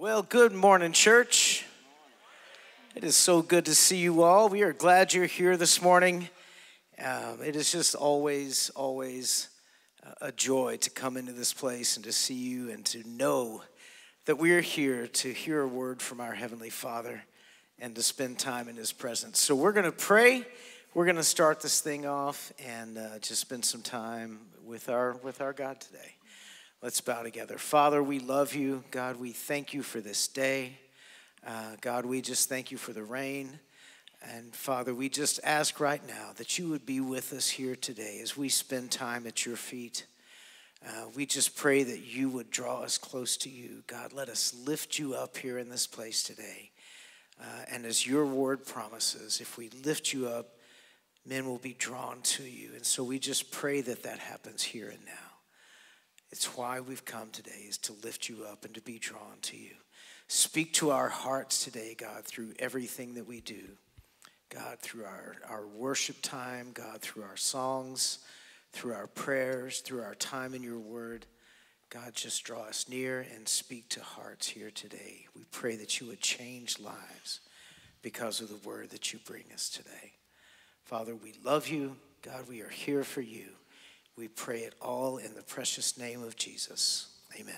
Well, good morning, church. It is so good to see you all. We are glad you're here this morning. Um, it is just always, always a joy to come into this place and to see you and to know that we are here to hear a word from our Heavenly Father and to spend time in His presence. So we're going to pray. We're going to start this thing off and uh, just spend some time with our with our God today. Let's bow together. Father, we love you. God, we thank you for this day. Uh, God, we just thank you for the rain. And Father, we just ask right now that you would be with us here today as we spend time at your feet. Uh, we just pray that you would draw us close to you. God, let us lift you up here in this place today. Uh, and as your word promises, if we lift you up, men will be drawn to you. And so we just pray that that happens here and now. It's why we've come today is to lift you up and to be drawn to you. Speak to our hearts today, God, through everything that we do. God, through our, our worship time, God, through our songs, through our prayers, through our time in your word. God, just draw us near and speak to hearts here today. We pray that you would change lives because of the word that you bring us today. Father, we love you. God, we are here for you. We pray it all in the precious name of Jesus. Amen.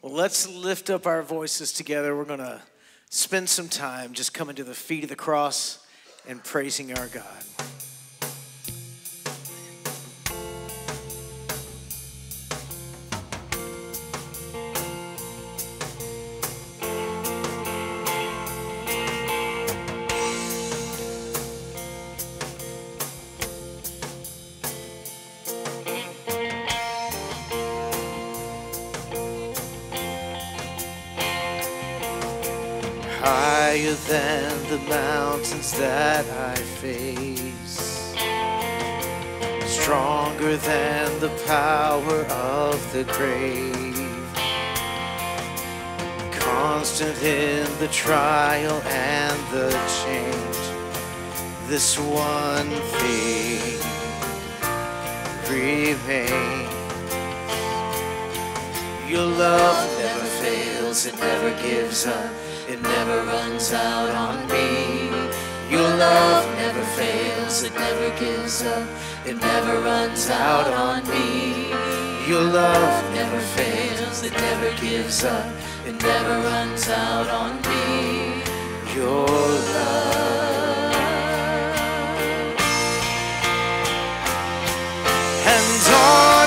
Well, let's lift up our voices together. We're going to spend some time just coming to the feet of the cross and praising our God. Mountains that I face, stronger than the power of the grave, constant in the trial and the change. This one thing remains. Your love never fails, it never gives up it never runs out on me. Your love never fails, it never gives up, it never runs out on me. Your love never fails, it never gives up, it never runs out on me. Your love. And on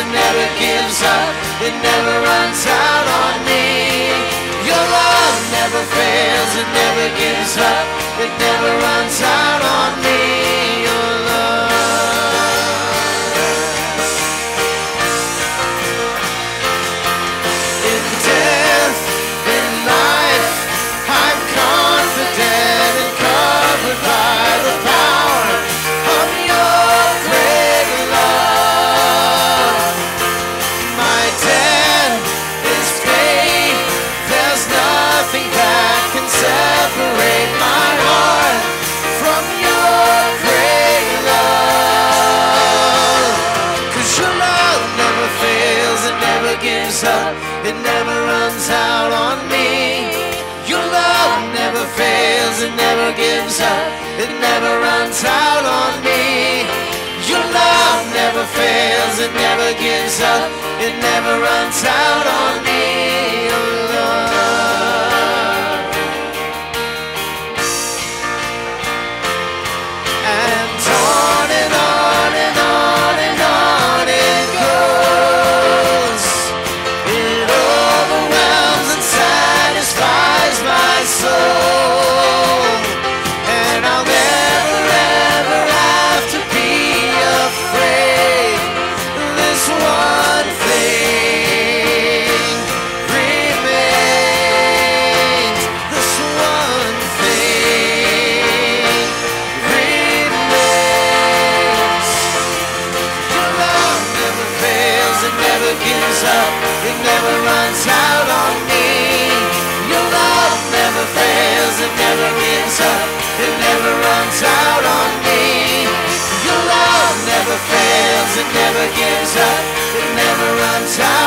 it never gives up, it never runs out on me. Your love never fails, it never gives up, it never runs out on me. Your love. It never runs out on me. Your love never fails, it never gives up, it never runs out on me. never gives up, it never runs out.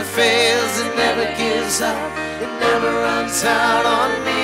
never fails, it never gives up, it never runs out on me.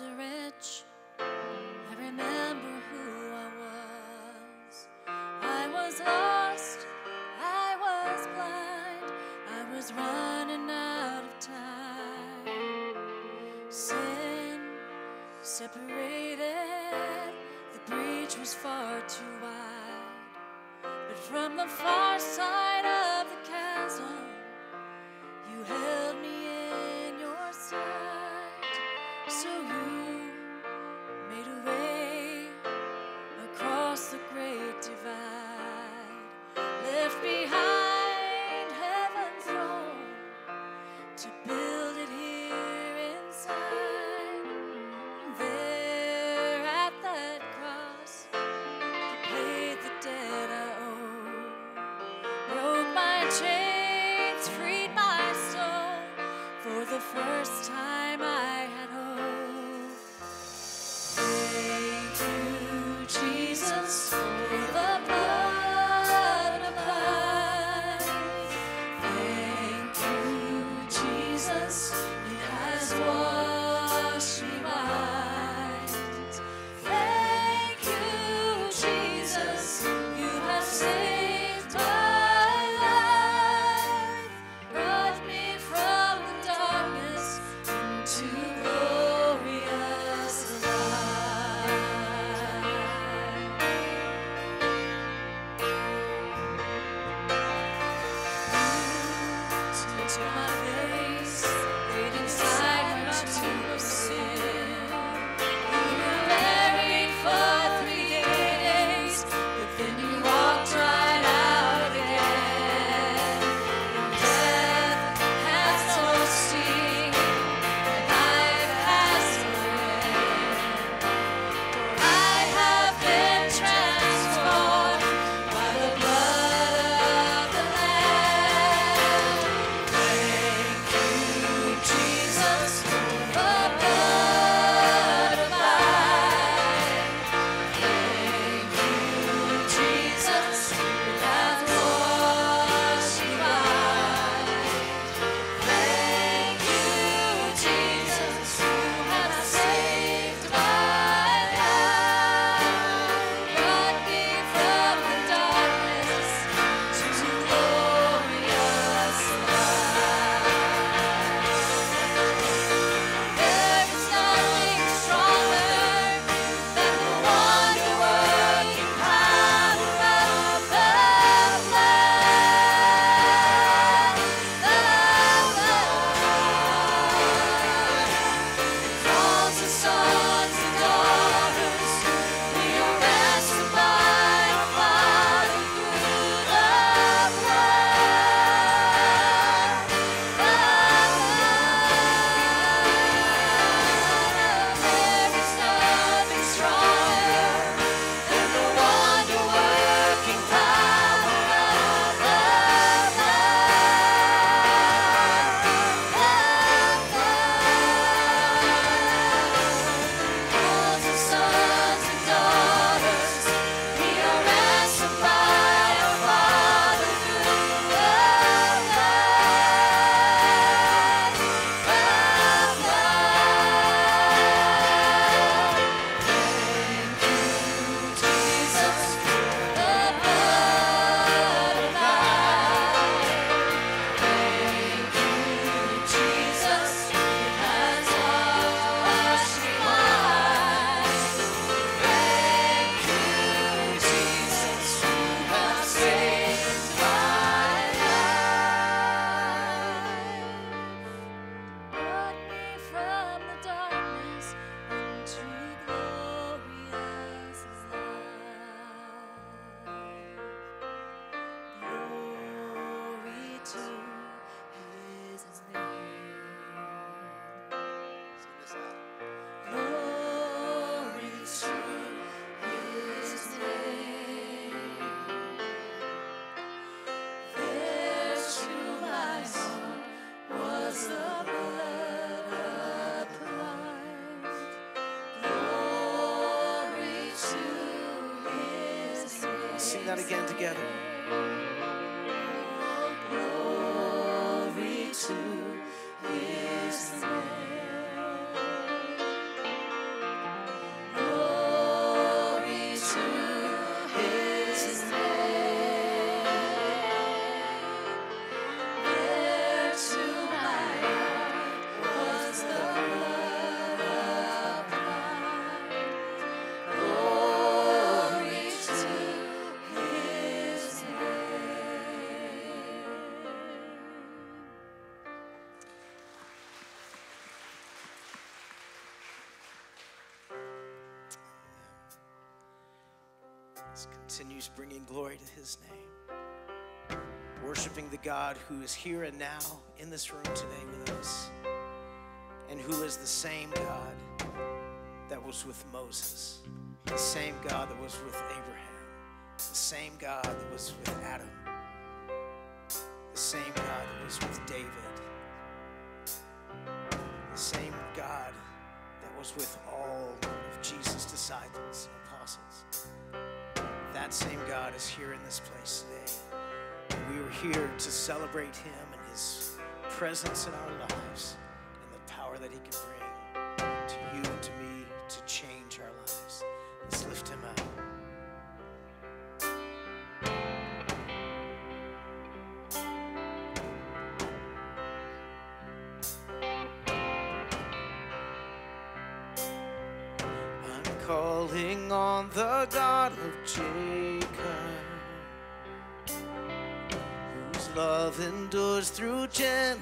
was rich, I remember who I was. I was lost, I was blind, I was running out of time. Sin separated, the breach was far too wide. But from the far side, I together. Continues bringing glory to his name. Worshiping the God who is here and now in this room today with us, and who is the same God that was with Moses, the same God that was with Abraham, the same God that was with Adam, the same God that was with David, the same God that was with all of Jesus' disciples and apostles. That same God is here in this place today. We are here to celebrate Him and His presence in our lives calling on the God of Jacob, whose love endures through generations.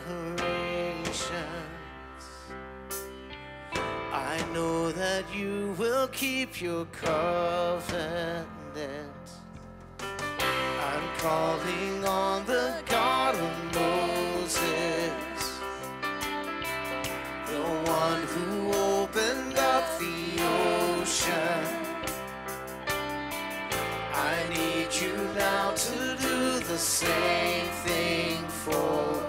I know that you will keep your covenant. I'm calling on the God of Moses the one who opened up the ocean. I need you now to do the same thing for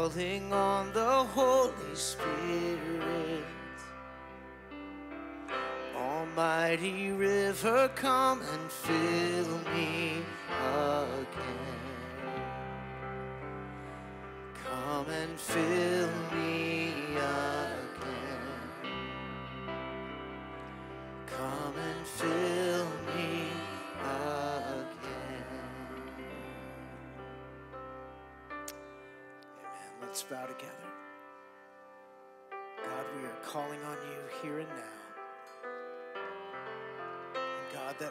calling on the Holy Spirit. Almighty river, come and fill me again. Come and fill me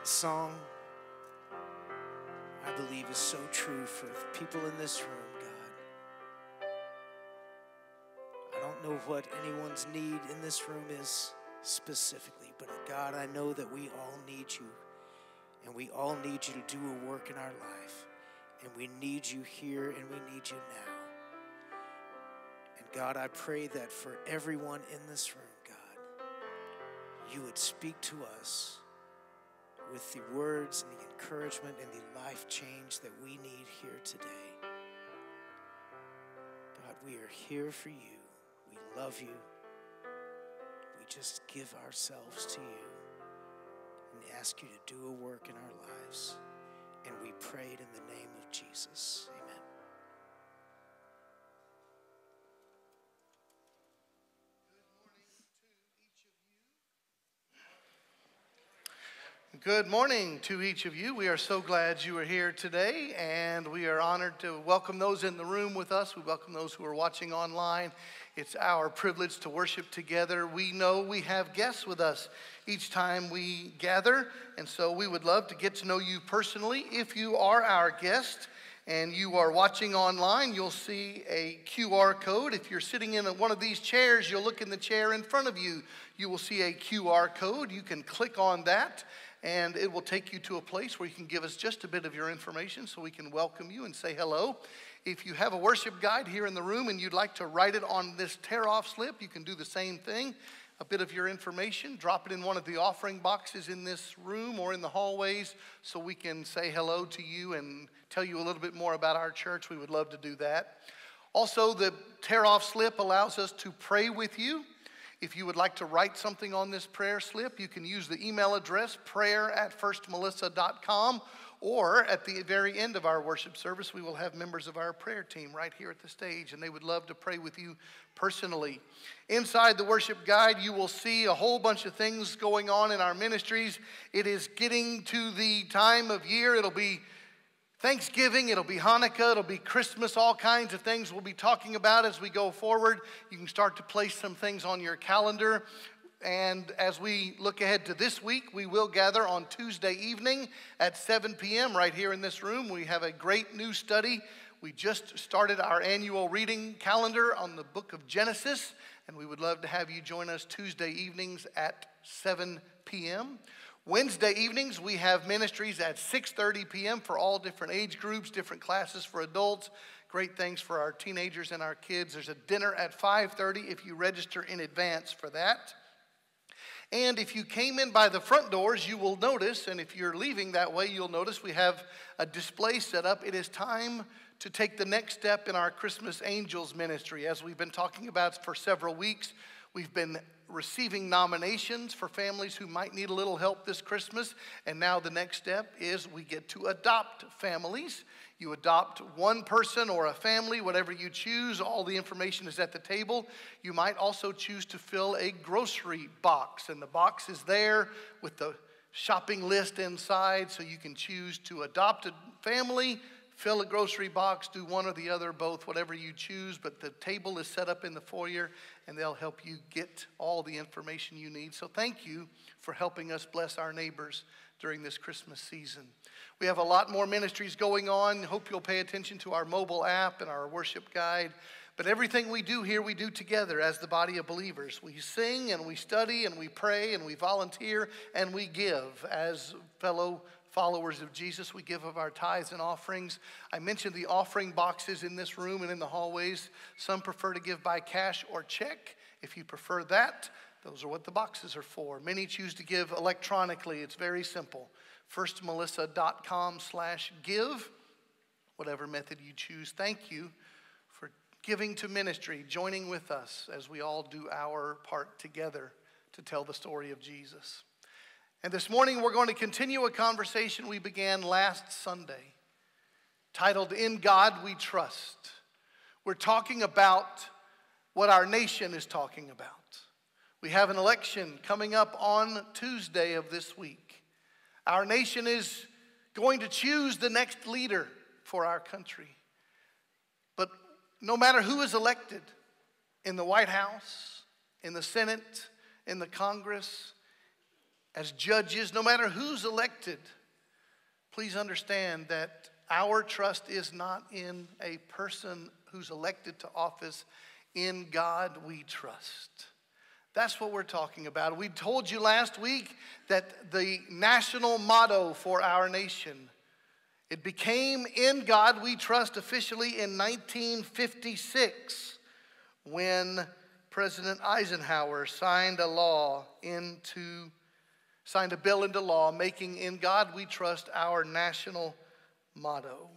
song, I believe, is so true for people in this room, God. I don't know what anyone's need in this room is specifically, but God, I know that we all need you. And we all need you to do a work in our life. And we need you here and we need you now. And God, I pray that for everyone in this room, God, you would speak to us with the words and the encouragement and the life change that we need here today. God, we are here for you. We love you. We just give ourselves to you and ask you to do a work in our lives. And we pray it in the name of Jesus. Good morning to each of you. We are so glad you are here today, and we are honored to welcome those in the room with us. We welcome those who are watching online. It's our privilege to worship together. We know we have guests with us each time we gather, and so we would love to get to know you personally. If you are our guest, and you are watching online, you'll see a QR code. If you're sitting in one of these chairs, you'll look in the chair in front of you. You will see a QR code. You can click on that, and it will take you to a place where you can give us just a bit of your information so we can welcome you and say hello. If you have a worship guide here in the room and you'd like to write it on this tear off slip, you can do the same thing. A bit of your information, drop it in one of the offering boxes in this room or in the hallways so we can say hello to you and tell you a little bit more about our church. We would love to do that. Also, the tear off slip allows us to pray with you. If you would like to write something on this prayer slip, you can use the email address prayer at firstmelissa.com or at the very end of our worship service, we will have members of our prayer team right here at the stage, and they would love to pray with you personally. Inside the worship guide, you will see a whole bunch of things going on in our ministries. It is getting to the time of year, it'll be Thanksgiving, it'll be Hanukkah, it'll be Christmas, all kinds of things we'll be talking about as we go forward. You can start to place some things on your calendar. And as we look ahead to this week, we will gather on Tuesday evening at 7 p.m. right here in this room. We have a great new study. We just started our annual reading calendar on the book of Genesis, and we would love to have you join us Tuesday evenings at 7 p.m. Wednesday evenings we have ministries at 6:30 p.m. for all different age groups, different classes for adults. Great things for our teenagers and our kids. There's a dinner at 5:30 if you register in advance for that. And if you came in by the front doors, you will notice, and if you're leaving that way, you'll notice we have a display set up. It is time to take the next step in our Christmas Angels ministry. As we've been talking about for several weeks, We've been receiving nominations for families who might need a little help this Christmas. And now the next step is we get to adopt families. You adopt one person or a family, whatever you choose. All the information is at the table. You might also choose to fill a grocery box, and the box is there with the shopping list inside, so you can choose to adopt a family, fill a grocery box, do one or the other, both, whatever you choose. But the table is set up in the foyer, and they'll help you get all the information you need. So thank you for helping us bless our neighbors during this Christmas season. We have a lot more ministries going on. Hope you'll pay attention to our mobile app and our worship guide. But everything we do here, we do together as the body of believers. We sing and we study and we pray and we volunteer and we give as fellow followers of Jesus. We give of our tithes and offerings. I mentioned the offering boxes in this room and in the hallways. Some prefer to give by cash or check. If you prefer that, those are what the boxes are for. Many choose to give electronically. It's very simple firstmelissa.com slash give, whatever method you choose. Thank you giving to ministry, joining with us as we all do our part together to tell the story of Jesus. And this morning we're going to continue a conversation we began last Sunday titled In God We Trust. We're talking about what our nation is talking about. We have an election coming up on Tuesday of this week. Our nation is going to choose the next leader for our country. No matter who is elected in the White House, in the Senate, in the Congress, as judges, no matter who's elected, please understand that our trust is not in a person who's elected to office. In God we trust. That's what we're talking about. We told you last week that the national motto for our nation it became in God we trust officially in 1956 when President Eisenhower signed a law into signed a bill into law making in God we trust our national motto.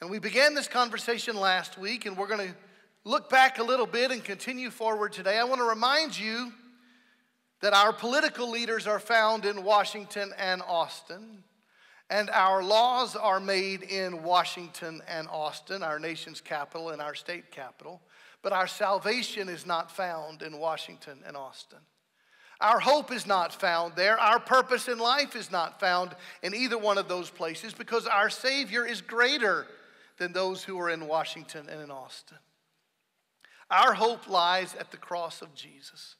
And we began this conversation last week and we're going to look back a little bit and continue forward today, I want to remind you that our political leaders are found in Washington and Austin, and our laws are made in Washington and Austin, our nation's capital and our state capital, but our salvation is not found in Washington and Austin. Our hope is not found there. Our purpose in life is not found in either one of those places because our Savior is greater than those who are in Washington and in Austin. Our hope lies at the cross of Jesus.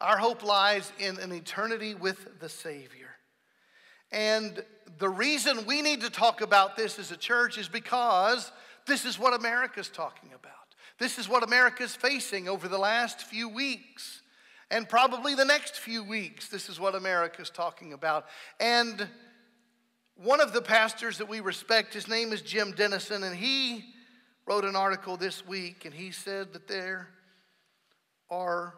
Our hope lies in an eternity with the Savior. And the reason we need to talk about this as a church is because this is what America's talking about. This is what America's facing over the last few weeks. And probably the next few weeks, this is what America's talking about. And one of the pastors that we respect, his name is Jim Denison, and he wrote an article this week and he said that there are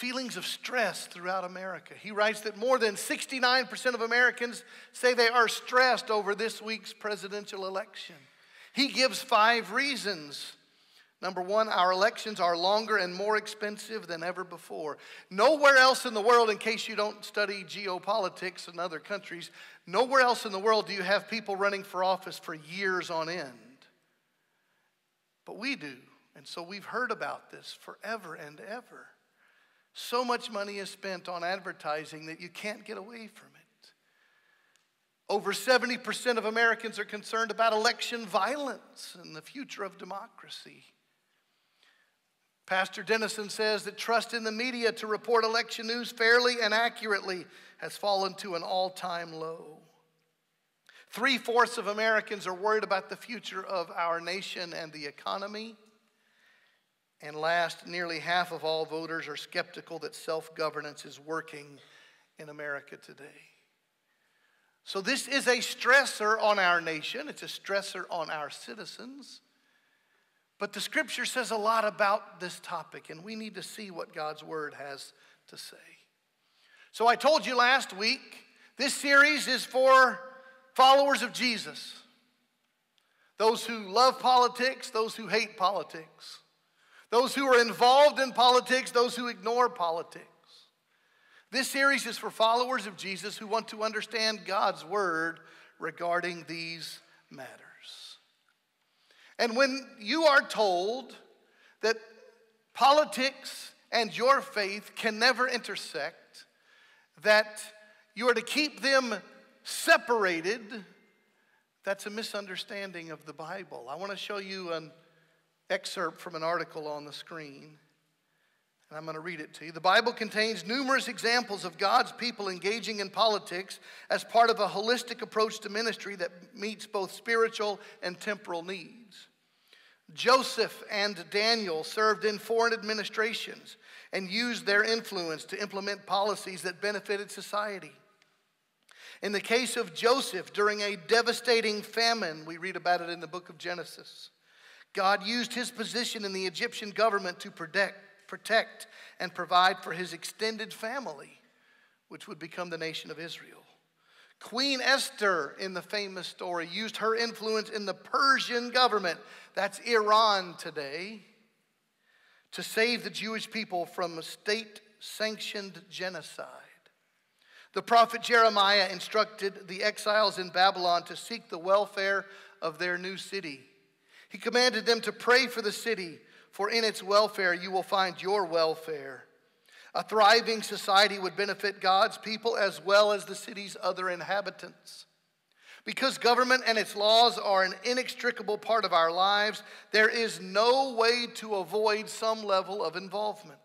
feelings of stress throughout America. He writes that more than 69% of Americans say they are stressed over this week's presidential election. He gives five reasons. Number one, our elections are longer and more expensive than ever before. Nowhere else in the world, in case you don't study geopolitics in other countries, nowhere else in the world do you have people running for office for years on end but we do. And so we've heard about this forever and ever. So much money is spent on advertising that you can't get away from it. Over 70% of Americans are concerned about election violence and the future of democracy. Pastor Denison says that trust in the media to report election news fairly and accurately has fallen to an all time low. Three fourths of Americans are worried about the future of our nation and the economy. And last, nearly half of all voters are skeptical that self governance is working in America today. So, this is a stressor on our nation, it's a stressor on our citizens. But the scripture says a lot about this topic, and we need to see what God's word has to say. So, I told you last week, this series is for followers of Jesus, those who love politics, those who hate politics, those who are involved in politics, those who ignore politics. This series is for followers of Jesus who want to understand God's word regarding these matters. And when you are told that politics and your faith can never intersect, that you are to keep them separated, that's a misunderstanding of the Bible. I want to show you an excerpt from an article on the screen. And I'm going to read it to you. The Bible contains numerous examples of God's people engaging in politics as part of a holistic approach to ministry that meets both spiritual and temporal needs. Joseph and Daniel served in foreign administrations and used their influence to implement policies that benefited society. In the case of Joseph, during a devastating famine, we read about it in the book of Genesis, God used his position in the Egyptian government to protect, protect and provide for his extended family, which would become the nation of Israel. Queen Esther, in the famous story, used her influence in the Persian government, that's Iran today, to save the Jewish people from a state sanctioned genocide. The prophet Jeremiah instructed the exiles in Babylon to seek the welfare of their new city. He commanded them to pray for the city, for in its welfare you will find your welfare. A thriving society would benefit God's people as well as the city's other inhabitants. Because government and its laws are an inextricable part of our lives, there is no way to avoid some level of involvement.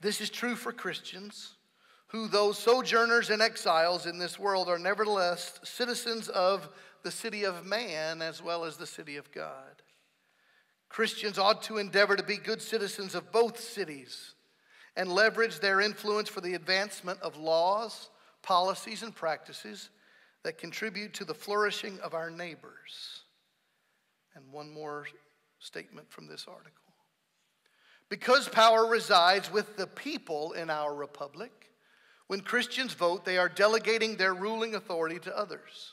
This is true for Christians, who, though sojourners and exiles in this world, are nevertheless citizens of the city of man as well as the city of God. Christians ought to endeavor to be good citizens of both cities and leverage their influence for the advancement of laws, policies, and practices that contribute to the flourishing of our neighbors. And one more statement from this article. Because power resides with the people in our republic, when Christians vote, they are delegating their ruling authority to others.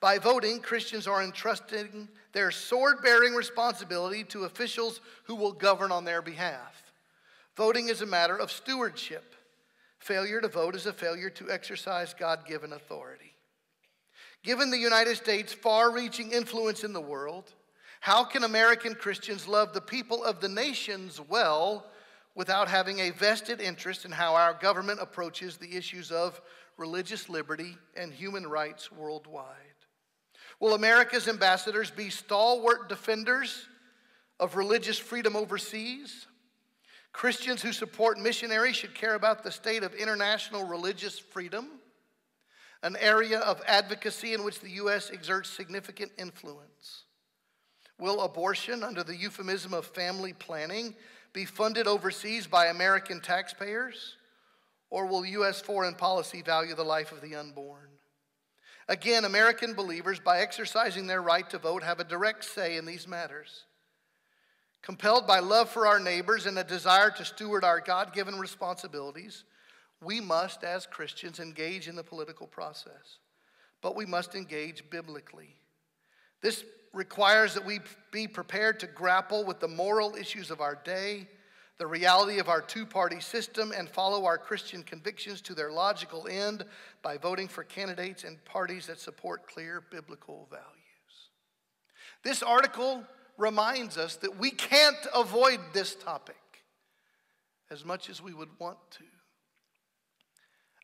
By voting, Christians are entrusting their sword bearing responsibility to officials who will govern on their behalf. Voting is a matter of stewardship. Failure to vote is a failure to exercise God given authority. Given the United States' far reaching influence in the world, how can American Christians love the people of the nations well without having a vested interest in how our government approaches the issues of religious liberty and human rights worldwide? Will America's ambassadors be stalwart defenders of religious freedom overseas? Christians who support missionaries should care about the state of international religious freedom, an area of advocacy in which the U.S. exerts significant influence. Will abortion, under the euphemism of family planning, be funded overseas by American taxpayers? Or will U.S. foreign policy value the life of the unborn? Again, American believers, by exercising their right to vote, have a direct say in these matters. Compelled by love for our neighbors and a desire to steward our God given responsibilities, we must, as Christians, engage in the political process. But we must engage biblically. This requires that we be prepared to grapple with the moral issues of our day, the reality of our two party system, and follow our Christian convictions to their logical end by voting for candidates and parties that support clear biblical values. This article reminds us that we can't avoid this topic as much as we would want to.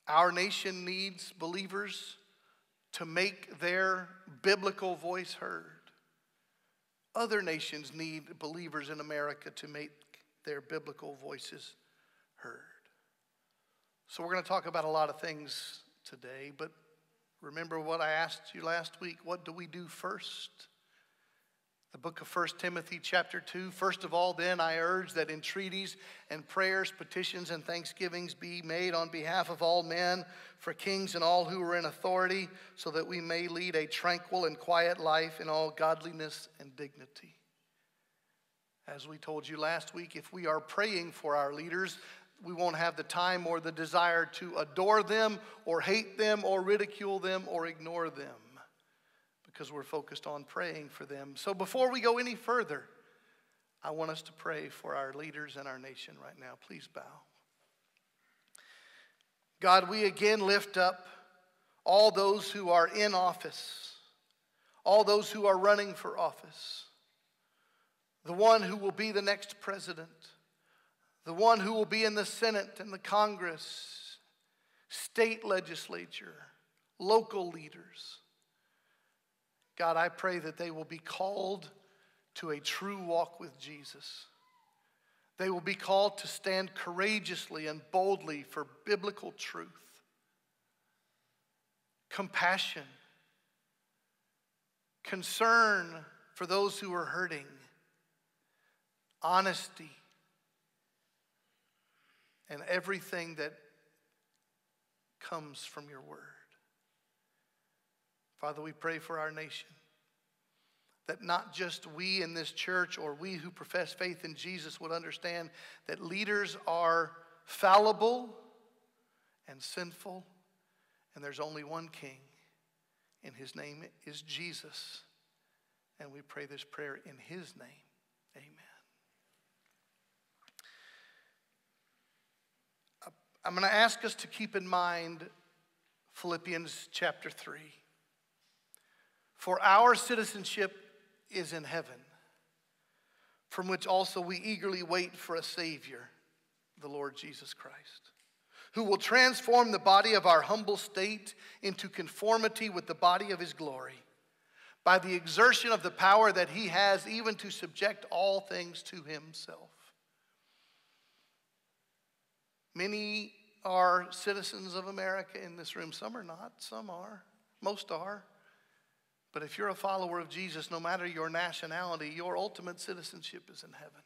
Our nation needs believers to make their biblical voice heard. Other nations need believers in America to make their biblical voices heard. So, we're going to talk about a lot of things today, but remember what I asked you last week what do we do first? The book of 1 Timothy, chapter 2. First of all, then, I urge that entreaties and prayers, petitions, and thanksgivings be made on behalf of all men, for kings and all who are in authority, so that we may lead a tranquil and quiet life in all godliness and dignity. As we told you last week, if we are praying for our leaders, we won't have the time or the desire to adore them or hate them or ridicule them or ignore them because we're focused on praying for them. So before we go any further, I want us to pray for our leaders and our nation right now. Please bow. God, we again lift up all those who are in office, all those who are running for office, the one who will be the next president, the one who will be in the Senate and the Congress, state legislature, local leaders. God, I pray that they will be called to a true walk with Jesus. They will be called to stand courageously and boldly for biblical truth, compassion, concern for those who are hurting, honesty, and everything that comes from your word. Father, we pray for our nation that not just we in this church or we who profess faith in Jesus would understand that leaders are fallible and sinful, and there's only one king, and his name is Jesus. And we pray this prayer in his name. Amen. I'm going to ask us to keep in mind Philippians chapter 3. For our citizenship is in heaven, from which also we eagerly wait for a Savior, the Lord Jesus Christ, who will transform the body of our humble state into conformity with the body of His glory by the exertion of the power that He has even to subject all things to Himself. Many are citizens of America in this room. Some are not, some are, most are. But if you're a follower of Jesus, no matter your nationality, your ultimate citizenship is in heaven.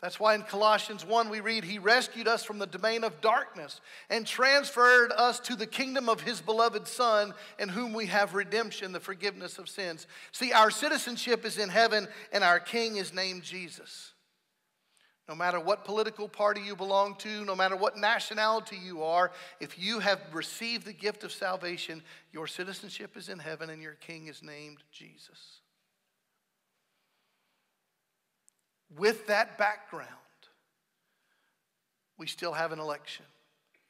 That's why in Colossians 1 we read, He rescued us from the domain of darkness and transferred us to the kingdom of His beloved Son, in whom we have redemption, the forgiveness of sins. See, our citizenship is in heaven, and our King is named Jesus. No matter what political party you belong to, no matter what nationality you are, if you have received the gift of salvation, your citizenship is in heaven and your king is named Jesus. With that background, we still have an election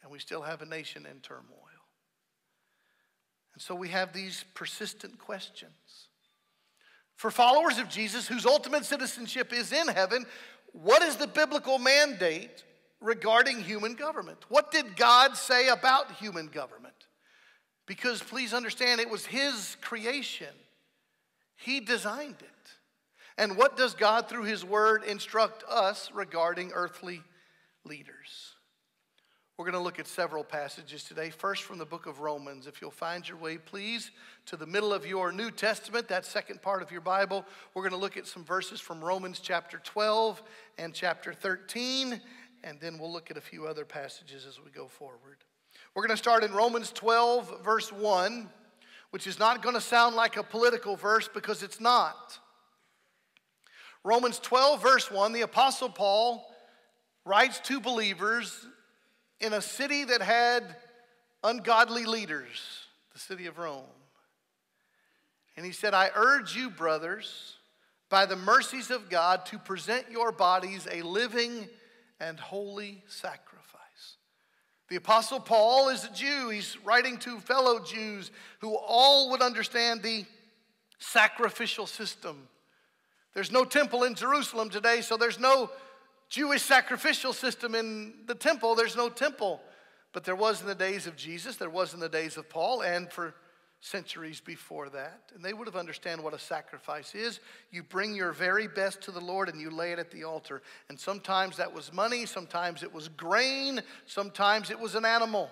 and we still have a nation in turmoil. And so we have these persistent questions. For followers of Jesus, whose ultimate citizenship is in heaven, what is the biblical mandate regarding human government? What did God say about human government? Because please understand, it was His creation, He designed it. And what does God, through His Word, instruct us regarding earthly leaders? We're going to look at several passages today. First, from the book of Romans. If you'll find your way, please, to the middle of your New Testament, that second part of your Bible. We're going to look at some verses from Romans chapter 12 and chapter 13, and then we'll look at a few other passages as we go forward. We're going to start in Romans 12, verse 1, which is not going to sound like a political verse because it's not. Romans 12, verse 1, the Apostle Paul writes to believers in a city that had ungodly leaders, the city of Rome. And he said, I urge you, brothers, by the mercies of God, to present your bodies a living and holy sacrifice. The Apostle Paul is a Jew. He's writing to fellow Jews who all would understand the sacrificial system. There's no temple in Jerusalem today, so there's no Jewish sacrificial system in the temple. There's no temple. But there was in the days of Jesus, there was in the days of Paul, and for centuries before that. And they would have understood what a sacrifice is. You bring your very best to the Lord and you lay it at the altar. And sometimes that was money, sometimes it was grain, sometimes it was an animal.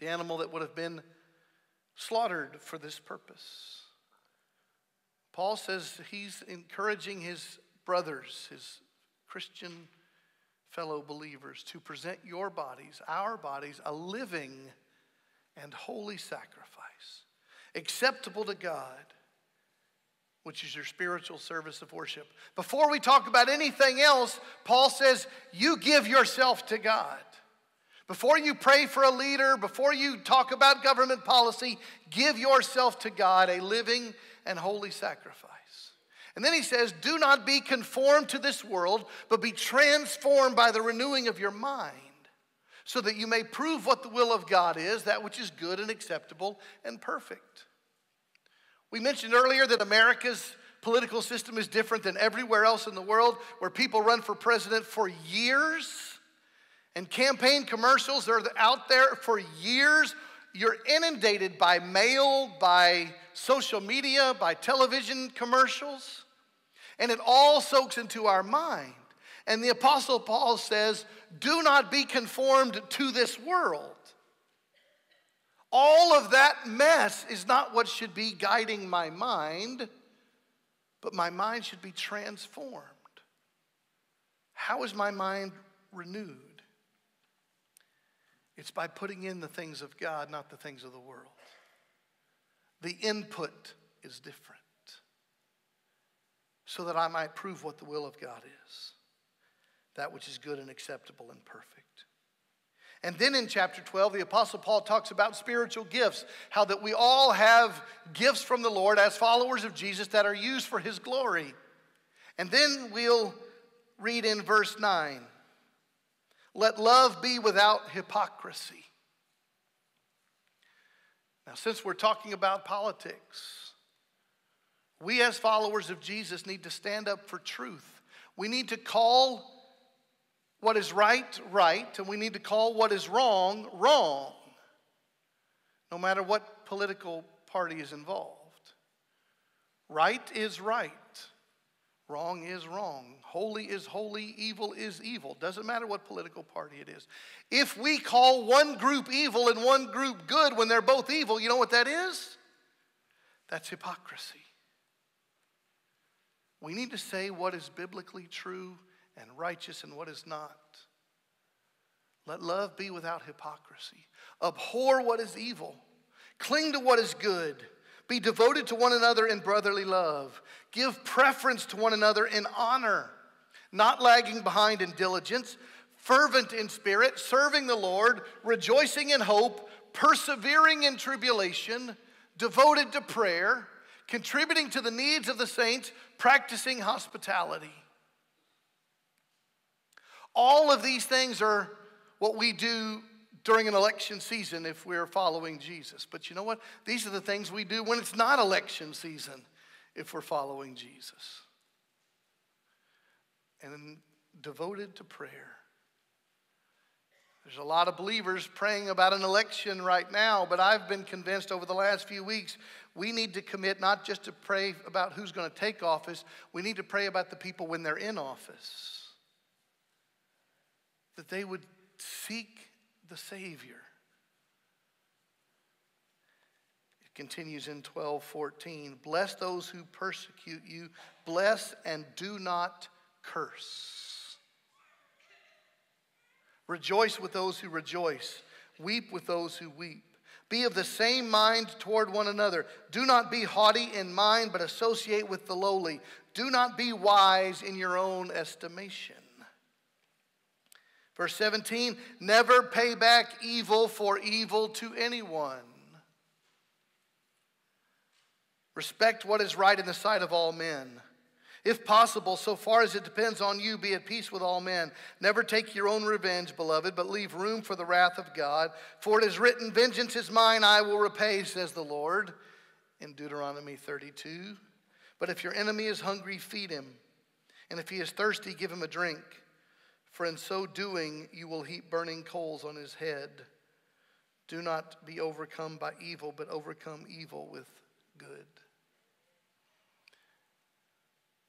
The animal that would have been slaughtered for this purpose. Paul says he's encouraging his brothers, his Christian fellow believers, to present your bodies, our bodies, a living and holy sacrifice, acceptable to God, which is your spiritual service of worship. Before we talk about anything else, Paul says, You give yourself to God. Before you pray for a leader, before you talk about government policy, give yourself to God a living and holy sacrifice. And then he says, Do not be conformed to this world, but be transformed by the renewing of your mind, so that you may prove what the will of God is, that which is good and acceptable and perfect. We mentioned earlier that America's political system is different than everywhere else in the world, where people run for president for years. And campaign commercials are out there for years. You're inundated by mail, by social media, by television commercials and it all soaks into our mind. And the Apostle Paul says, Do not be conformed to this world. All of that mess is not what should be guiding my mind, but my mind should be transformed. How is my mind renewed? It's by putting in the things of God, not the things of the world. The input is different so that I might prove what the will of God is, that which is good and acceptable and perfect. And then in chapter 12, the Apostle Paul talks about spiritual gifts, how that we all have gifts from the Lord as followers of Jesus that are used for his glory. And then we'll read in verse 9 let love be without hypocrisy. Now, since we're talking about politics, we, as followers of Jesus, need to stand up for truth. We need to call what is right, right, and we need to call what is wrong, wrong, no matter what political party is involved. Right is right, wrong is wrong, holy is holy, evil is evil. Doesn't matter what political party it is. If we call one group evil and one group good when they're both evil, you know what that is? That's hypocrisy. We need to say what is biblically true and righteous and what is not. Let love be without hypocrisy. Abhor what is evil. Cling to what is good. Be devoted to one another in brotherly love. Give preference to one another in honor, not lagging behind in diligence, fervent in spirit, serving the Lord, rejoicing in hope, persevering in tribulation, devoted to prayer contributing to the needs of the saints, practicing hospitality. All of these things are what we do during an election season if we're following Jesus. But you know what? These are the things we do when it's not election season if we're following Jesus. And devoted to prayer. There's a lot of believers praying about an election right now, but I've been convinced over the last few weeks we need to commit not just to pray about who's going to take office, we need to pray about the people when they're in office. That they would seek the Savior. It continues in 12 14. Bless those who persecute you, bless and do not curse. Rejoice with those who rejoice, weep with those who weep. Be of the same mind toward one another. Do not be haughty in mind, but associate with the lowly. Do not be wise in your own estimation. Verse 17 Never pay back evil for evil to anyone. Respect what is right in the sight of all men. If possible, so far as it depends on you, be at peace with all men. Never take your own revenge, beloved, but leave room for the wrath of God. For it is written, Vengeance is mine, I will repay, says the Lord, in Deuteronomy 32. But if your enemy is hungry, feed him. And if he is thirsty, give him a drink. For in so doing, you will heap burning coals on his head. Do not be overcome by evil, but overcome evil with good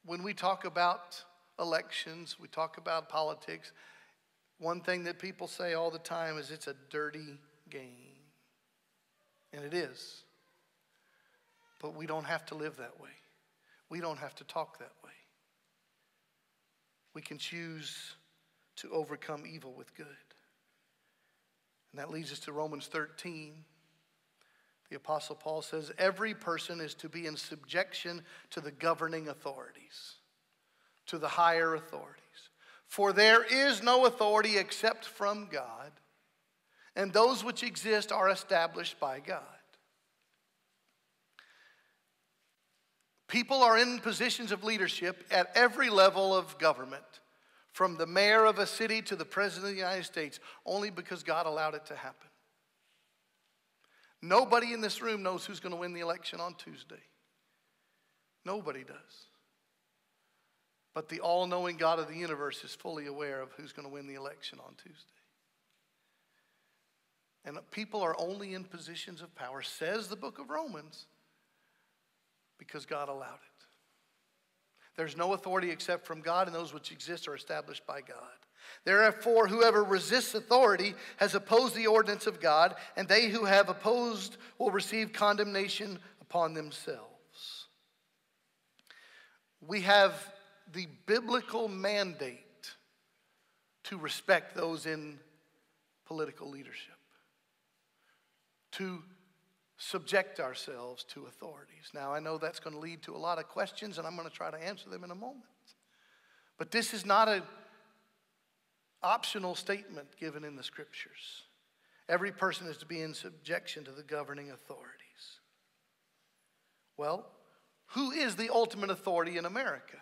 when we talk about elections, we talk about politics, one thing that people say all the time is it's a dirty game. And it is. But we don't have to live that way. We don't have to talk that way. We can choose to overcome evil with good. And that leads us to Romans 13. The Apostle Paul says every person is to be in subjection to the governing authorities, to the higher authorities. For there is no authority except from God, and those which exist are established by God. People are in positions of leadership at every level of government, from the mayor of a city to the president of the United States, only because God allowed it to happen. Nobody in this room knows who's going to win the election on Tuesday. Nobody does. But the all knowing God of the universe is fully aware of who's going to win the election on Tuesday. And people are only in positions of power, says the book of Romans, because God allowed it. There's no authority except from God, and those which exist are established by God. Therefore, whoever resists authority has opposed the ordinance of God, and they who have opposed will receive condemnation upon themselves. We have the biblical mandate to respect those in political leadership, to subject ourselves to authorities. Now, I know that's going to lead to a lot of questions, and I'm going to try to answer them in a moment. But this is not an optional statement given in the scriptures. Every person is to be in subjection to the governing authorities. Well, who is the ultimate authority in America?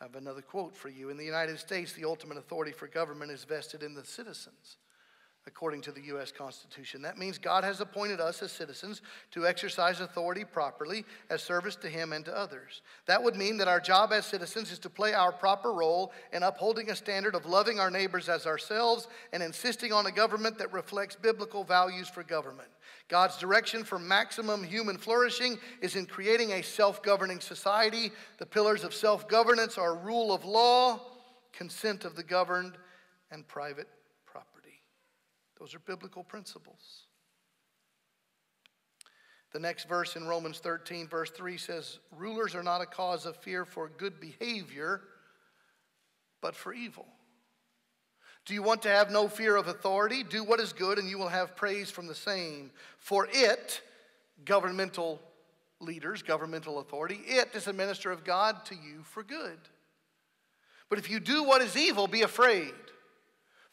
I have another quote for you. In the United States, the ultimate authority for government is vested in the citizens according to the U.S. Constitution. That means God has appointed us as citizens to exercise authority properly as service to Him and to others. That would mean that our job as citizens is to play our proper role in upholding a standard of loving our neighbors as ourselves and insisting on a government that reflects biblical values for government. God's direction for maximum human flourishing is in creating a self governing society. The pillars of self governance are rule of law, consent of the governed, and private those are biblical principles. The next verse in Romans 13, verse 3 says, Rulers are not a cause of fear for good behavior, but for evil. Do you want to have no fear of authority? Do what is good, and you will have praise from the same. For it, governmental leaders, governmental authority, it is a minister of God to you for good. But if you do what is evil, be afraid.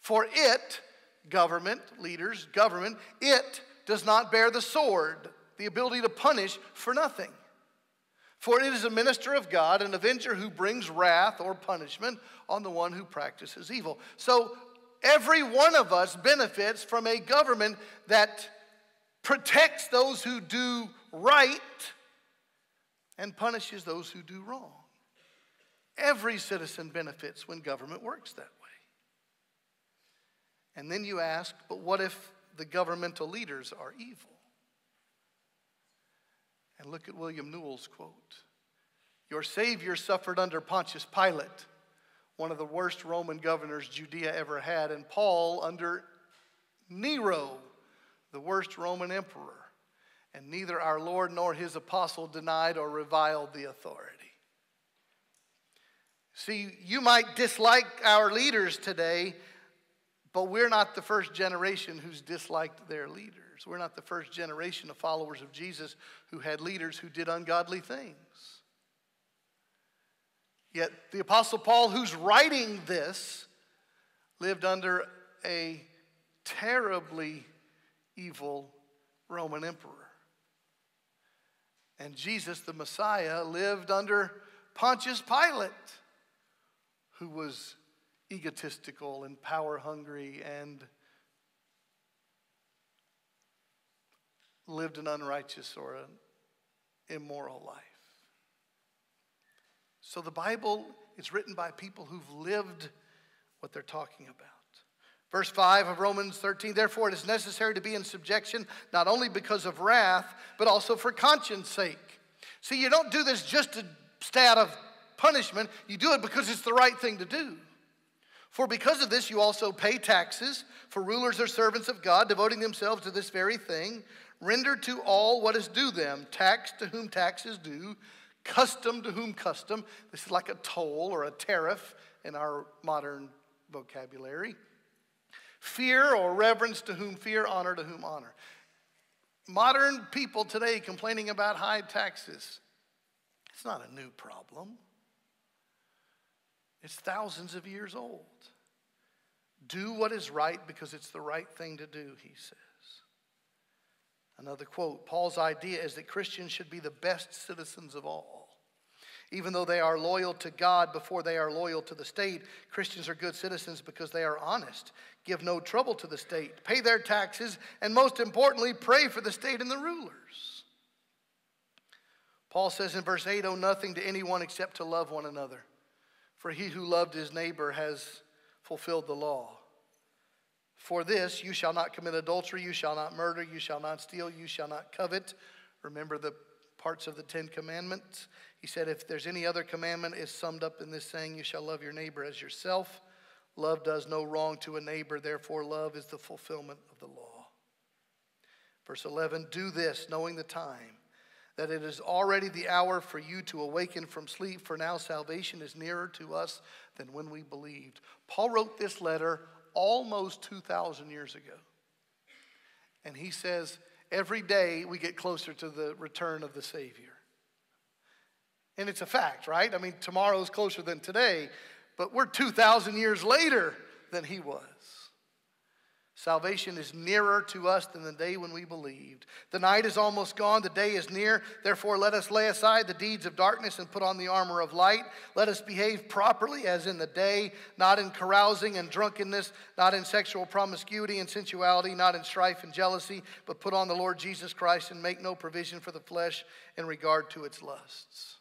For it, government, leaders, government, it does not bear the sword, the ability to punish for nothing. For it is a minister of God, an avenger who brings wrath or punishment on the one who practices evil. So every one of us benefits from a government that protects those who do right and punishes those who do wrong. Every citizen benefits when government works that way. And then you ask, but what if the governmental leaders are evil? And look at William Newell's quote Your Savior suffered under Pontius Pilate, one of the worst Roman governors Judea ever had, and Paul under Nero, the worst Roman emperor. And neither our Lord nor his apostle denied or reviled the authority. See, you might dislike our leaders today, but we're not the first generation who's disliked their leaders. We're not the first generation of followers of Jesus who had leaders who did ungodly things. Yet the Apostle Paul, who's writing this, lived under a terribly evil Roman emperor. And Jesus, the Messiah, lived under Pontius Pilate, who was egotistical and power hungry and lived an unrighteous or an immoral life. So the Bible is written by people who've lived what they're talking about. Verse 5 of Romans 13, therefore it is necessary to be in subjection, not only because of wrath, but also for conscience sake. See, you don't do this just to stay out of punishment, you do it because it's the right thing to do. For because of this, you also pay taxes, for rulers are servants of God, devoting themselves to this very thing. Render to all what is due them tax to whom tax is due, custom to whom custom. This is like a toll or a tariff in our modern vocabulary. Fear or reverence to whom fear, honor to whom honor. Modern people today complaining about high taxes. It's not a new problem. It's thousands of years old. Do what is right because it's the right thing to do, he says. Another quote Paul's idea is that Christians should be the best citizens of all. Even though they are loyal to God before they are loyal to the state, Christians are good citizens because they are honest, give no trouble to the state, pay their taxes, and most importantly, pray for the state and the rulers. Paul says in verse 8, Owe nothing to anyone except to love one another. For he who loved his neighbor has fulfilled the law. For this, you shall not commit adultery, you shall not murder, you shall not steal, you shall not covet. Remember the parts of the Ten Commandments? He said, if there's any other commandment, is summed up in this saying, you shall love your neighbor as yourself. Love does no wrong to a neighbor, therefore, love is the fulfillment of the law. Verse 11, do this, knowing the time that it is already the hour for you to awaken from sleep, for now salvation is nearer to us than when we believed. Paul wrote this letter almost 2,000 years ago. And he says, every day we get closer to the return of the Savior. And it's a fact, right? I mean, tomorrow is closer than today, but we're 2,000 years later than he was. Salvation is nearer to us than the day when we believed. The night is almost gone, the day is near. Therefore, let us lay aside the deeds of darkness and put on the armor of light. Let us behave properly as in the day, not in carousing and drunkenness, not in sexual promiscuity and sensuality, not in strife and jealousy, but put on the Lord Jesus Christ and make no provision for the flesh in regard to its lusts.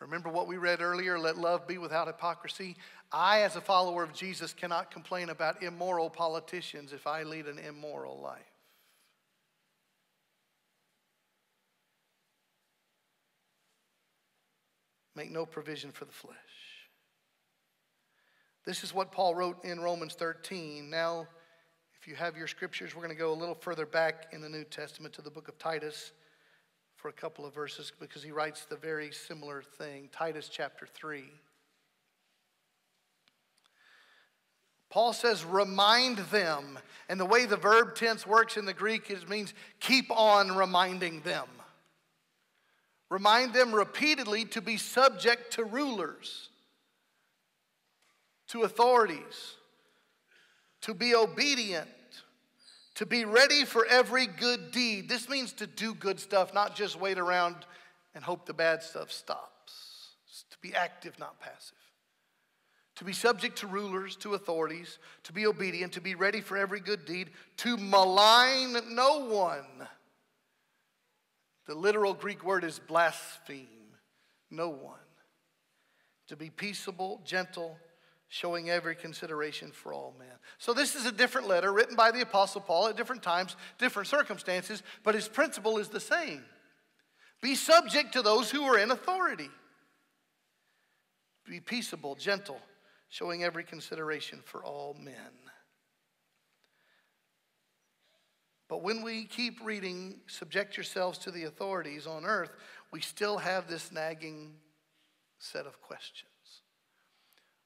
Remember what we read earlier let love be without hypocrisy. I, as a follower of Jesus, cannot complain about immoral politicians if I lead an immoral life. Make no provision for the flesh. This is what Paul wrote in Romans 13. Now, if you have your scriptures, we're going to go a little further back in the New Testament to the book of Titus for a couple of verses because he writes the very similar thing. Titus chapter 3. Paul says, remind them. And the way the verb tense works in the Greek is means keep on reminding them. Remind them repeatedly to be subject to rulers, to authorities, to be obedient, to be ready for every good deed. This means to do good stuff, not just wait around and hope the bad stuff stops. It's to be active, not passive to be subject to rulers, to authorities, to be obedient, to be ready for every good deed, to malign no one. The literal Greek word is blaspheme, no one. To be peaceable, gentle, showing every consideration for all men. So, this is a different letter written by the Apostle Paul at different times, different circumstances, but his principle is the same. Be subject to those who are in authority. Be peaceable, gentle, showing every consideration for all men. But when we keep reading, subject yourselves to the authorities on earth, we still have this nagging set of questions.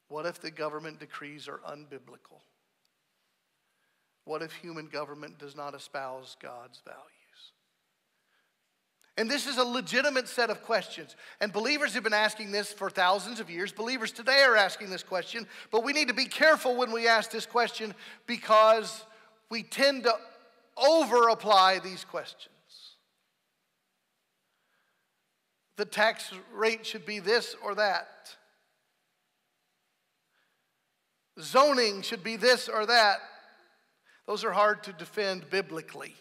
What if the government decrees are unbiblical? What if human government does not espouse God's values? And this is a legitimate set of questions. And believers have been asking this for thousands of years. Believers today are asking this question. But we need to be careful when we ask this question because we tend to over apply these questions. The tax rate should be this or that. Zoning should be this or that. Those are hard to defend biblically.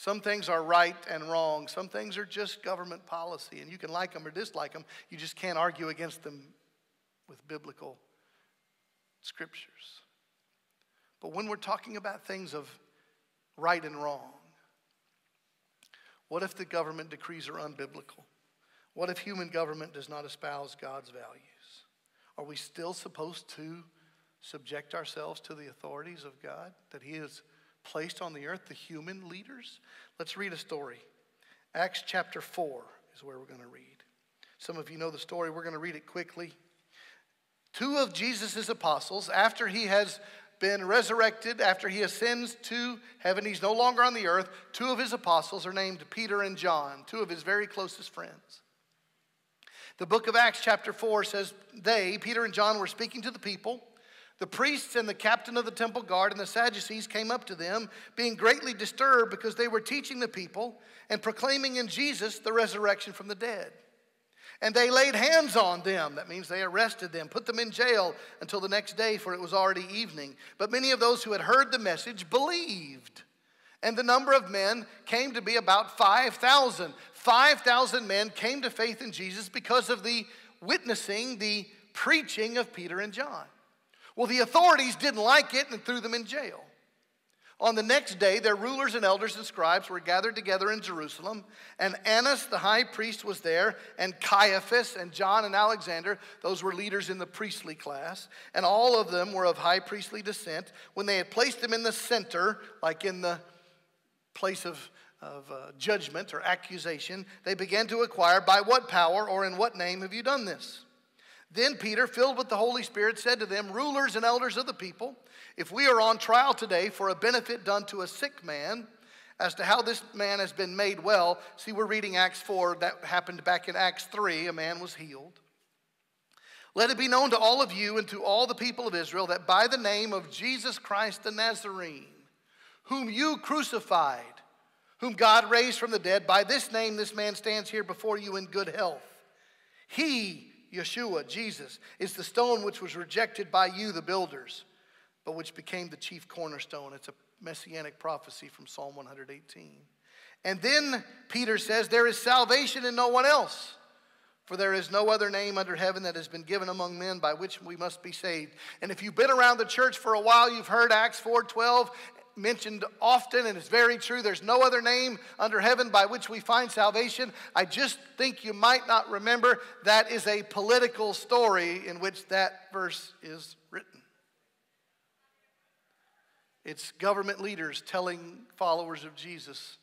Some things are right and wrong. Some things are just government policy, and you can like them or dislike them. You just can't argue against them with biblical scriptures. But when we're talking about things of right and wrong, what if the government decrees are unbiblical? What if human government does not espouse God's values? Are we still supposed to subject ourselves to the authorities of God that He has placed on the earth, the human leaders. Let's read a story. Acts chapter 4 is where we're going to read. Some of you know the story. We're going to read it quickly. Two of Jesus' apostles, after he has been resurrected, after he ascends to heaven, he's no longer on the earth. Two of his apostles are named Peter and John, two of his very closest friends. The book of Acts, chapter 4, says they, Peter and John, were speaking to the people The priests and the captain of the temple guard and the Sadducees came up to them, being greatly disturbed because they were teaching the people and proclaiming in Jesus the resurrection from the dead. And they laid hands on them. That means they arrested them, put them in jail until the next day, for it was already evening. But many of those who had heard the message believed. And the number of men came to be about 5,000. 5,000 men came to faith in Jesus because of the witnessing, the preaching of Peter and John. Well, the authorities didn't like it and threw them in jail. On the next day, their rulers and elders and scribes were gathered together in Jerusalem, and Annas the high priest was there, and Caiaphas and John and Alexander, those were leaders in the priestly class, and all of them were of high priestly descent. When they had placed them in the center, like in the place of, of uh, judgment or accusation, they began to inquire, By what power or in what name have you done this? Then Peter, filled with the Holy Spirit, said to them, Rulers and elders of the people, if we are on trial today for a benefit done to a sick man, as to how this man has been made well, see, we're reading Acts 4, that happened back in Acts 3, a man was healed. Let it be known to all of you and to all the people of Israel that by the name of Jesus Christ the Nazarene, whom you crucified, whom God raised from the dead, by this name this man stands here before you in good health. He Yeshua, Jesus, is the stone which was rejected by you, the builders, but which became the chief cornerstone. It's a messianic prophecy from Psalm 118. And then Peter says, There is salvation in no one else, for there is no other name under heaven that has been given among men by which we must be saved. And if you've been around the church for a while, you've heard Acts 4:12 mentioned often, and it's very true. There's no other name under heaven by which we find salvation. I just think you might not remember that is a political story in which that verse is written. It's government leaders telling followers of Jesus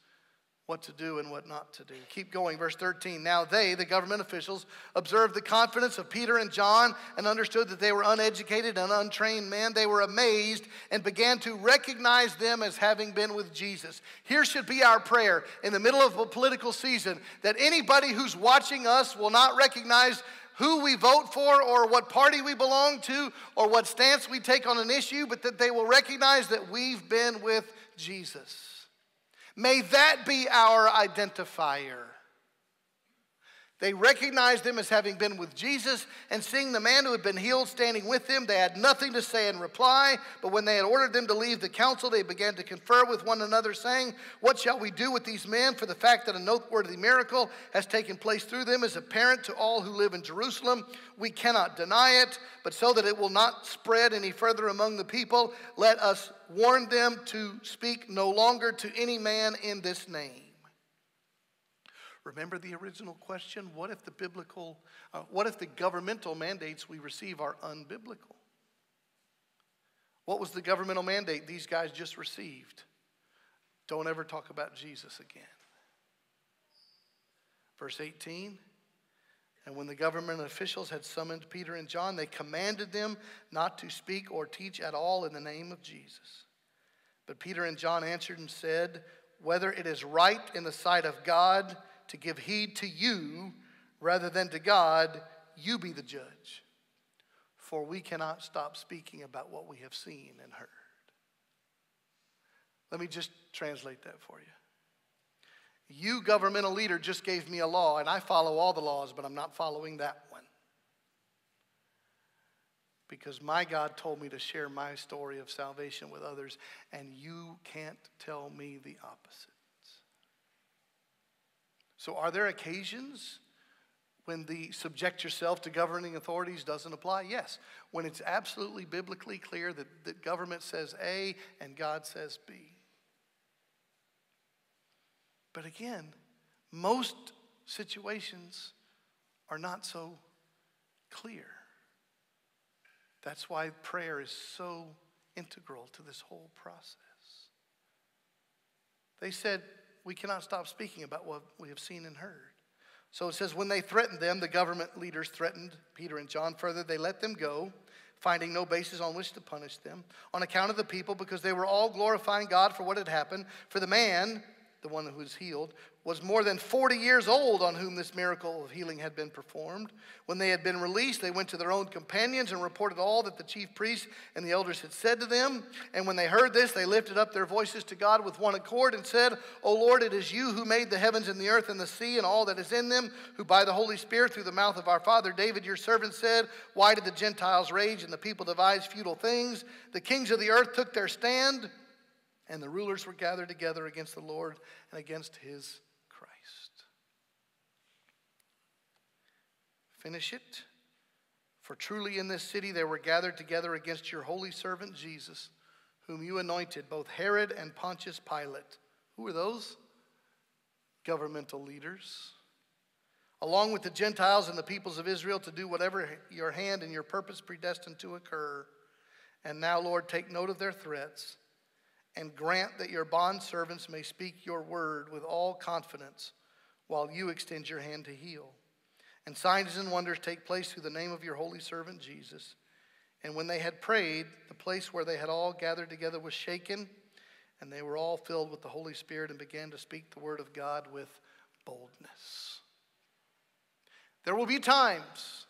what to do and what not to do. Keep going, verse 13. Now they, the government officials, observed the confidence of Peter and John and understood that they were uneducated and untrained men. They were amazed and began to recognize them as having been with Jesus. Here should be our prayer in the middle of a political season that anybody who's watching us will not recognize who we vote for or what party we belong to or what stance we take on an issue, but that they will recognize that we've been with Jesus. May that be our identifier. They recognized him as having been with Jesus, and seeing the man who had been healed standing with them, they had nothing to say in reply. But when they had ordered them to leave the council, they began to confer with one another, saying, What shall we do with these men? For the fact that a noteworthy miracle has taken place through them is apparent to all who live in Jerusalem. We cannot deny it, but so that it will not spread any further among the people, let us warn them to speak no longer to any man in this name. Remember the original question? What if the biblical, uh, what if the governmental mandates we receive are unbiblical? What was the governmental mandate these guys just received? Don't ever talk about Jesus again. Verse 18 And when the government officials had summoned Peter and John, they commanded them not to speak or teach at all in the name of Jesus. But Peter and John answered and said, Whether it is right in the sight of God, to give heed to you rather than to God, you be the judge. For we cannot stop speaking about what we have seen and heard. Let me just translate that for you. You, governmental leader, just gave me a law, and I follow all the laws, but I'm not following that one. Because my God told me to share my story of salvation with others, and you can't tell me the opposite. So, are there occasions when the subject yourself to governing authorities doesn't apply? Yes. When it's absolutely biblically clear that, that government says A and God says B. But again, most situations are not so clear. That's why prayer is so integral to this whole process. They said, we cannot stop speaking about what we have seen and heard. So it says, when they threatened them, the government leaders threatened Peter and John further. They let them go, finding no basis on which to punish them, on account of the people, because they were all glorifying God for what had happened. For the man the one who was healed, was more than 40 years old on whom this miracle of healing had been performed. When they had been released, they went to their own companions and reported all that the chief priests and the elders had said to them. And when they heard this, they lifted up their voices to God with one accord and said, O Lord, it is you who made the heavens and the earth and the sea and all that is in them, who by the Holy Spirit through the mouth of our father David, your servant, said, Why did the Gentiles rage and the people devise futile things? The kings of the earth took their stand and the rulers were gathered together against the Lord and against his Christ. Finish it. For truly in this city they were gathered together against your holy servant Jesus, whom you anointed, both Herod and Pontius Pilate. Who are those? Governmental leaders. Along with the Gentiles and the peoples of Israel to do whatever your hand and your purpose predestined to occur. And now, Lord, take note of their threats and grant that your bondservants may speak your word with all confidence while you extend your hand to heal. And signs and wonders take place through the name of your holy servant Jesus. And when they had prayed, the place where they had all gathered together was shaken, and they were all filled with the Holy Spirit and began to speak the word of God with boldness. There will be times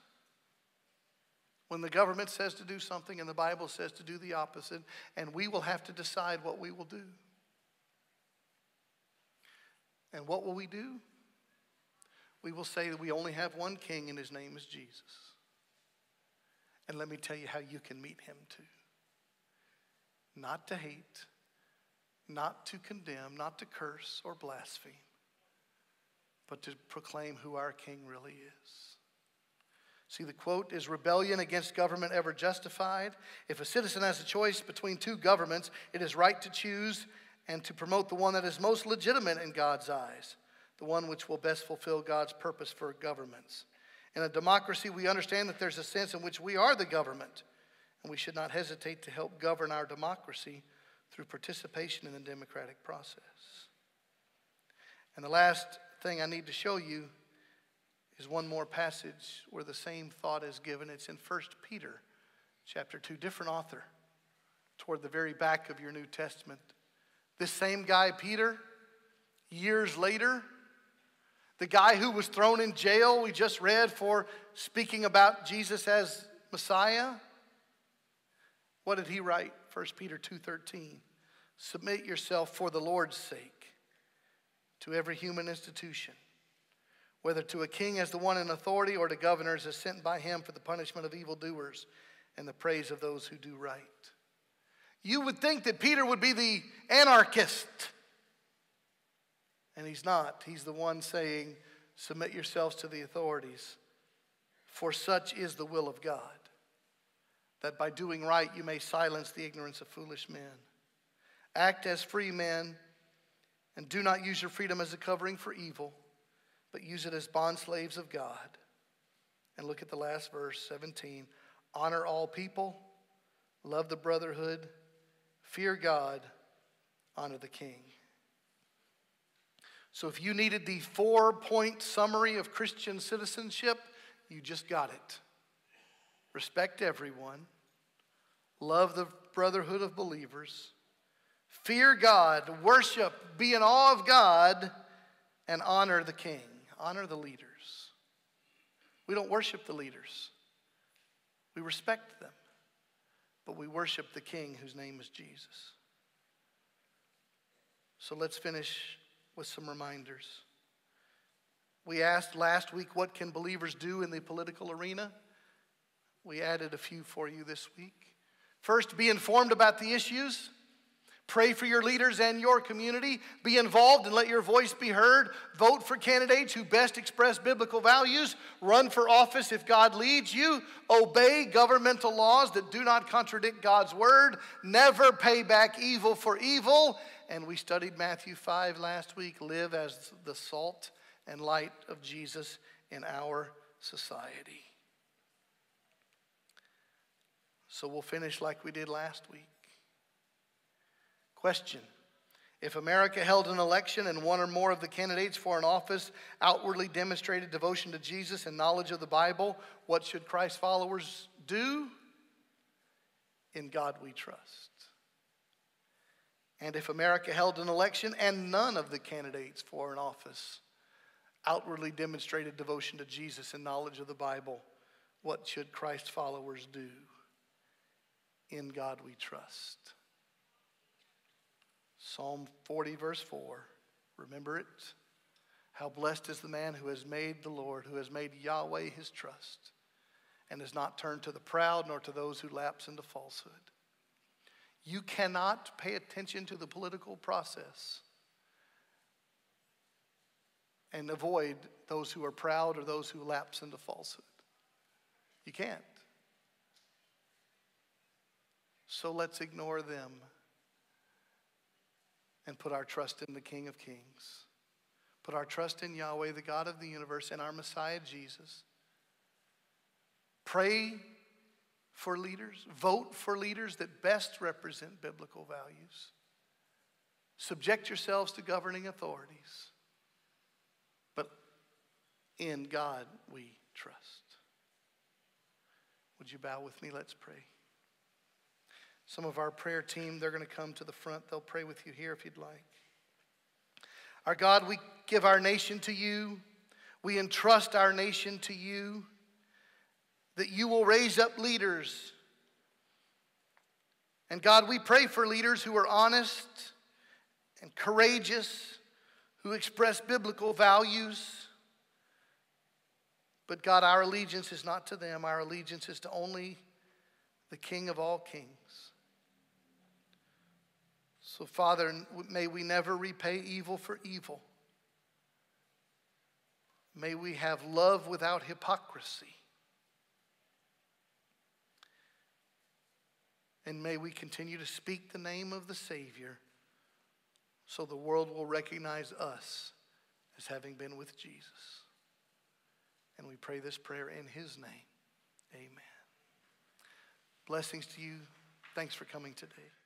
when the government says to do something and the Bible says to do the opposite, and we will have to decide what we will do. And what will we do? we will say that we only have one king and his name is Jesus. And let me tell you how you can meet him too. Not to hate, not to condemn, not to curse or blaspheme, but to proclaim who our king really is. See, the quote is rebellion against government ever justified? If a citizen has a choice between two governments, it is right to choose and to promote the one that is most legitimate in God's eyes the one which will best fulfill God's purpose for governments. In a democracy, we understand that there's a sense in which we are the government, and we should not hesitate to help govern our democracy through participation in the democratic process. And the last thing I need to show you is one more passage where the same thought is given. It's in 1 Peter chapter 2, different author, toward the very back of your New Testament. This same guy, Peter, years later, the guy who was thrown in jail, we just read, for speaking about Jesus as Messiah. What did he write? 1 Peter 2:13. Submit yourself for the Lord's sake to every human institution, whether to a king as the one in authority or to governors as sent by him for the punishment of evildoers and the praise of those who do right. You would think that Peter would be the anarchist and he's not. He's the one saying, Submit yourselves to the authorities, for such is the will of God, that by doing right you may silence the ignorance of foolish men. Act as free men, and do not use your freedom as a covering for evil, but use it as bondslaves of God. And look at the last verse, 17. Honor all people, love the brotherhood, fear God, honor the king. So if you needed the four point summary of Christian citizenship, you just got it. Respect everyone, love the brotherhood of believers, fear God, worship, be in awe of God, and honor the king, honor the leaders. We don't worship the leaders, we respect them, but we worship the king whose name is Jesus. So let's finish with some reminders. We asked last week, what can believers do in the political arena? We added a few for you this week. First, be informed about the issues. Pray for your leaders and your community. Be involved and let your voice be heard. Vote for candidates who best express biblical values. Run for office if God leads you. Obey governmental laws that do not contradict God's word. Never pay back evil for evil and we studied Matthew 5 last week live as the salt and light of Jesus in our society. So we'll finish like we did last week. Question If America held an election and one or more of the candidates for an office outwardly demonstrated devotion to Jesus and knowledge of the Bible, what should Christ followers do? In God we trust. And if America held an election and none of the candidates for an office outwardly demonstrated devotion to Jesus and knowledge of the Bible, what should Christ followers do? In God we trust. Psalm 40, verse 4. Remember it. How blessed is the man who has made the Lord, who has made Yahweh his trust, and has not turned to the proud nor to those who lapse into falsehood. You cannot pay attention to the political process and avoid those who are proud or those who lapse into falsehood. You can't. So let's ignore them and put our trust in the King of Kings. Put our trust in Yahweh, the God of the universe, and our Messiah, Jesus. Pray for leaders, vote for leaders that best represent biblical values. Subject yourselves to governing authorities. But in God we trust. Would you bow with me? Let's pray. Some of our prayer team, they're going to come to the front. They'll pray with you here if you'd like. Our God, we give our nation to you. We entrust our nation to you that you will raise up leaders. And God, we pray for leaders who are honest and courageous, who express biblical values. But God, our allegiance is not to them, our allegiance is to only the King of all kings. So, Father, may we never repay evil for evil. May we have love without hypocrisy. And may we continue to speak the name of the Savior so the world will recognize us as having been with Jesus. And we pray this prayer in His name. Amen. Blessings to you. Thanks for coming today.